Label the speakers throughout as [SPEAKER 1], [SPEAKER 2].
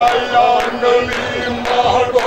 [SPEAKER 1] I am the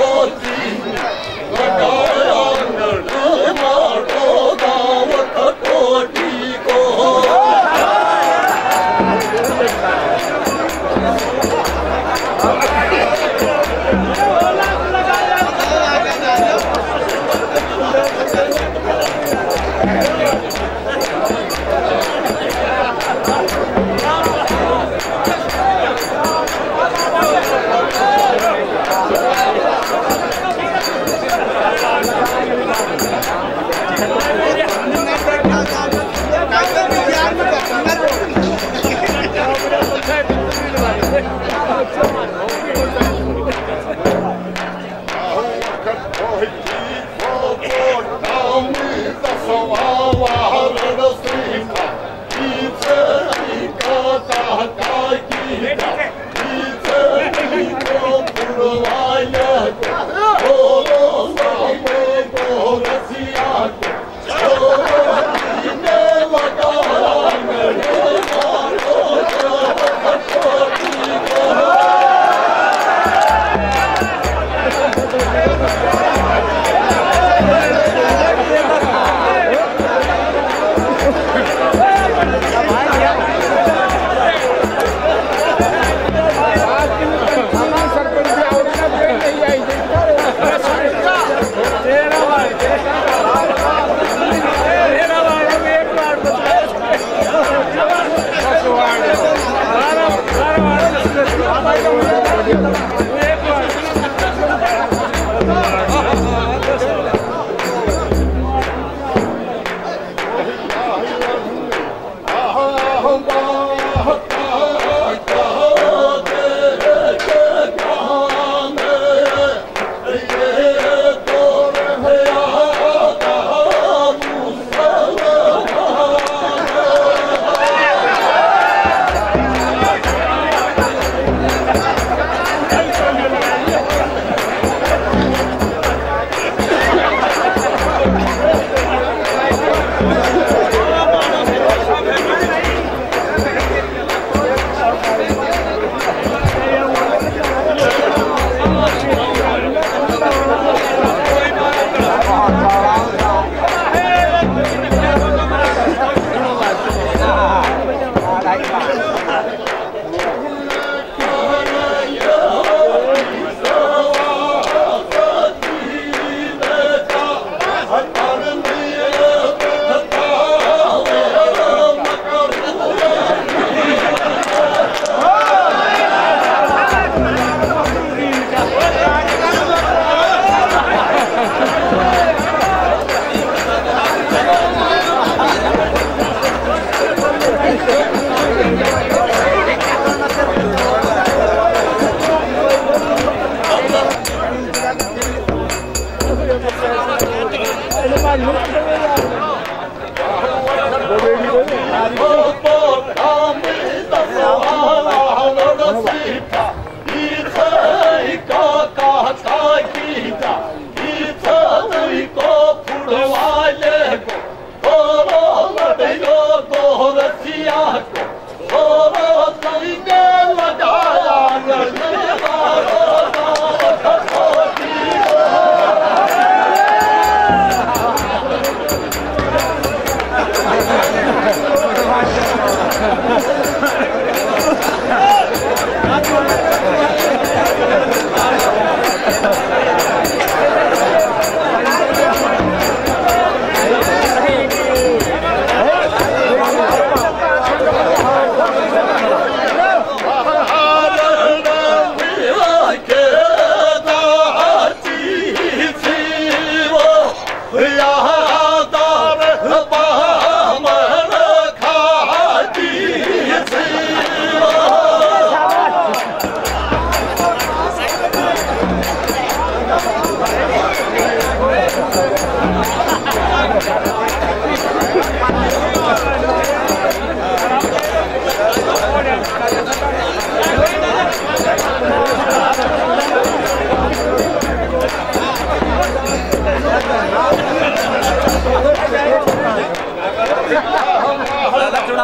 [SPEAKER 1] Thank you.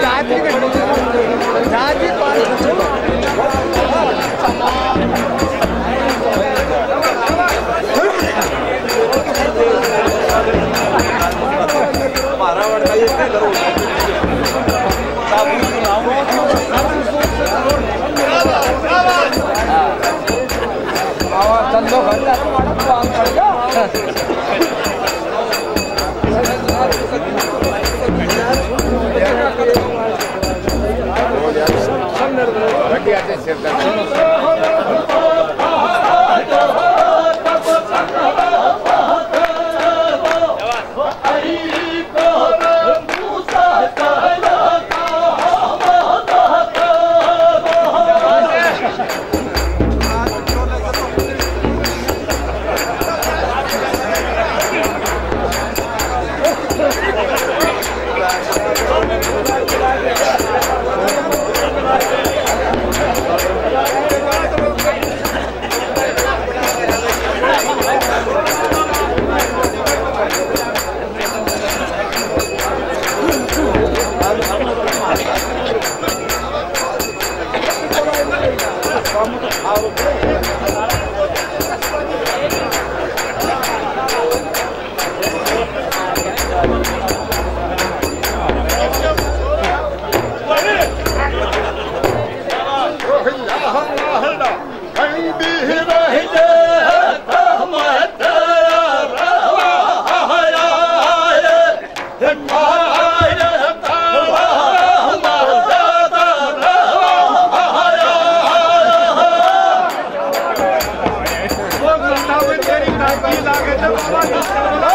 [SPEAKER 1] जाति हाँ, Yeah.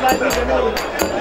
[SPEAKER 1] Thank you.